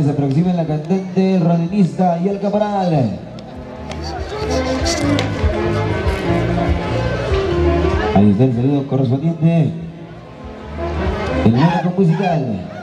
se aproxima la cantante, roninista y el caporal. Ahí está el saludo correspondiente. El músico musical.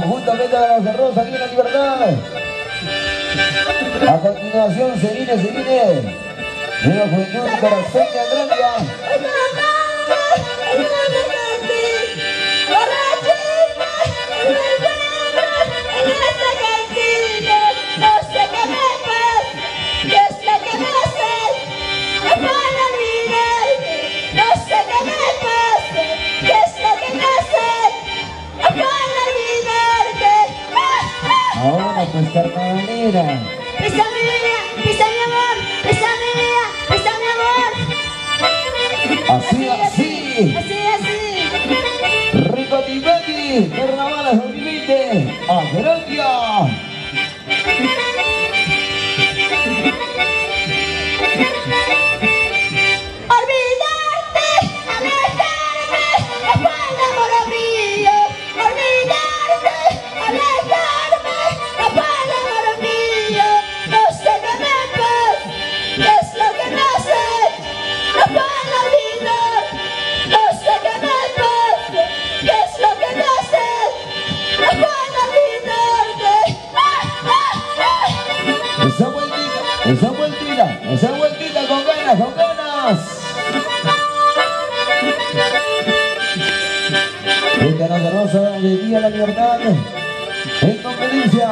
conjuntamente a los Rosa aquí en la libertad. A continuación, Serine, Serine, de la Juventud Corazón carnavalera. Está mi vida, está mi amor, está mi vida, está mi amor. Así, así. Así, así. así. Rico Tibeti, carnavales, olvídate. Esta noche rosa de Día la Libertad en conferencia.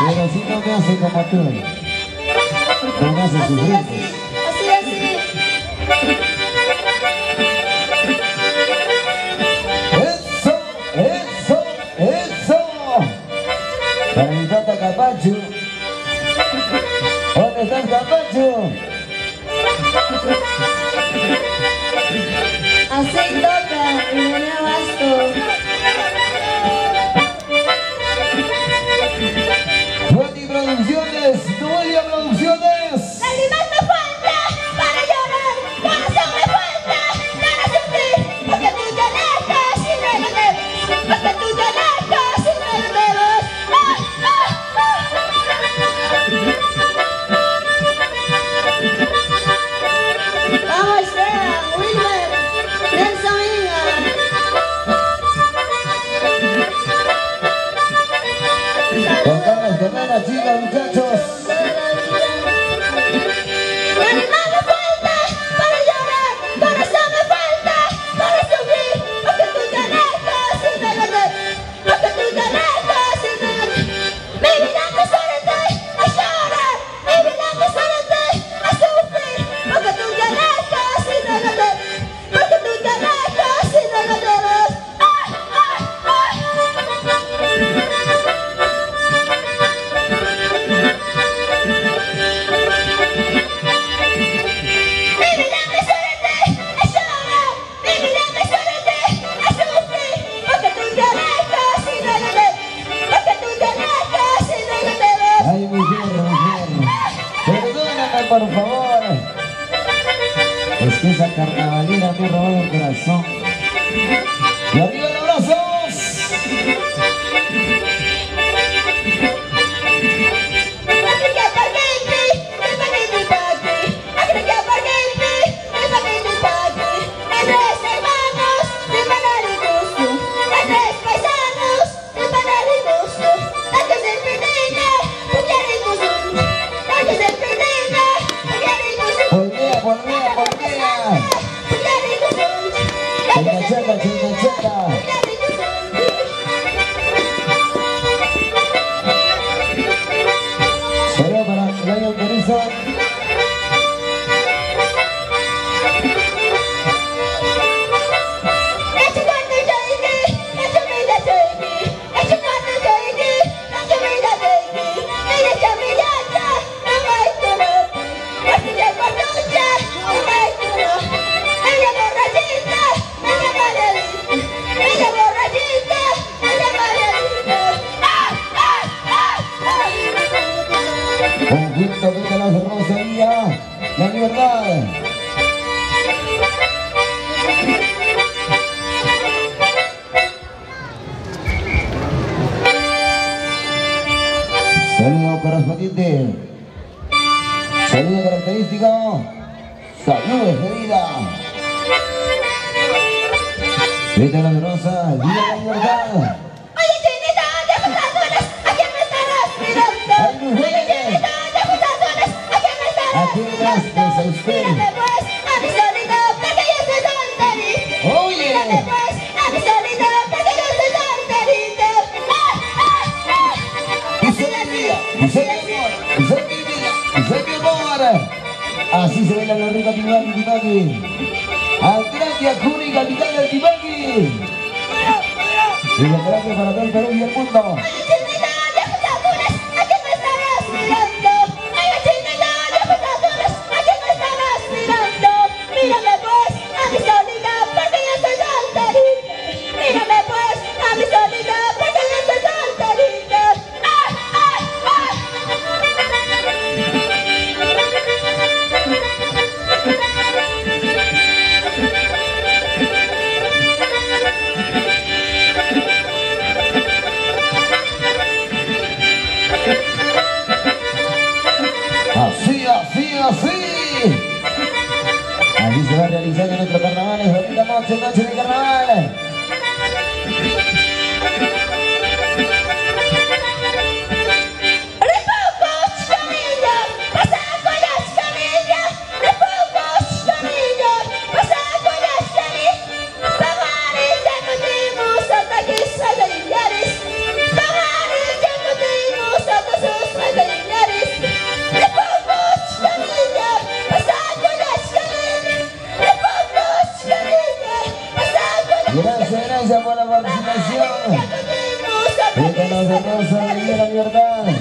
Pero sí, no me hace como tú. No me hace sufrir. Pues. Así, así, así. Eso, eso, eso. Para mi tata Capacho. ¿Dónde estás, Capacho? Aceito para Irene Abasto. Wendy Producciones, Noelia Producciones. Saludo correspondiente. Saludo característico. Saludos de vida. Vete a la rosa, día libertad. Aquí más desde pues, usted. Tibagi Tibagi. Al gran capitán del Tibagi. Y los para todo el Perú y el mundo. Aziz Zahar dan untuk jangan berkenalan, Hobi dan cinta cinta Mojok, de la libertad.